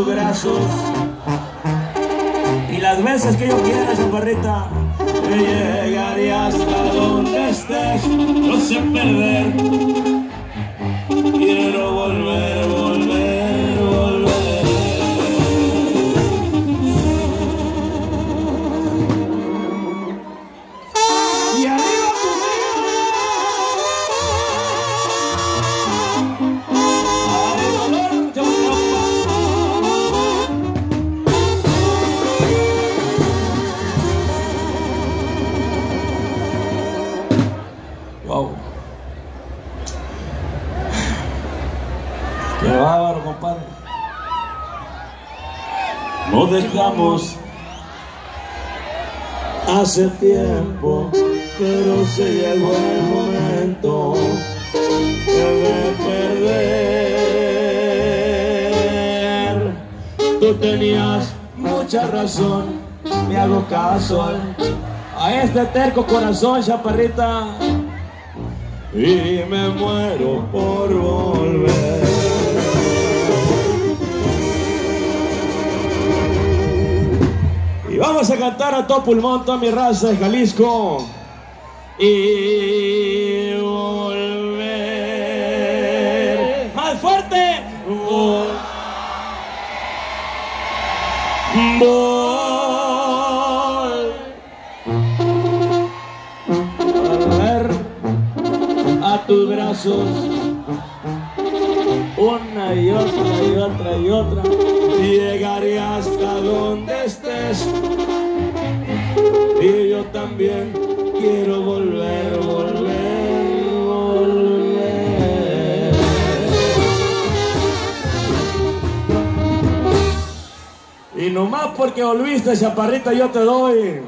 brazos. Y las veces que yo quiera, chaparrita, llegaré hasta donde estés. No sé perder. Wow. Qué bárbaro, compadre. Nos dejamos hace tiempo, pero se llegó el momento de perder. Tú tenías mucha razón, me hago caso a este terco corazón, chaparrita, y me muero por volver. Y vamos a cantar a todo pulmón, toda mi raza de Jalisco. Y volver. Más fuerte. Vol- a tus brazos. Una y otra y otra y otra. Llegaré hasta donde estés. Y yo también quiero volver, volver, volver. Y nomás porque volviste, chaparrita, yo te doy